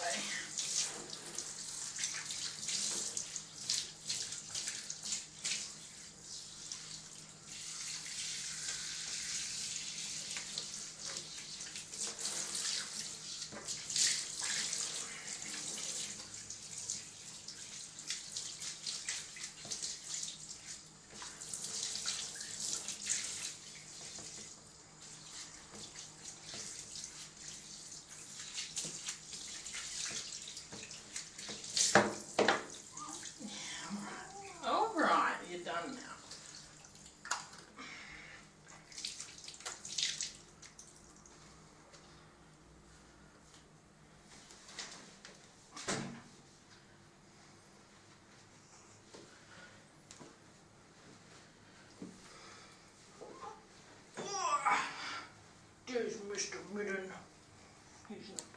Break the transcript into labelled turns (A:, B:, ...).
A: Good He's not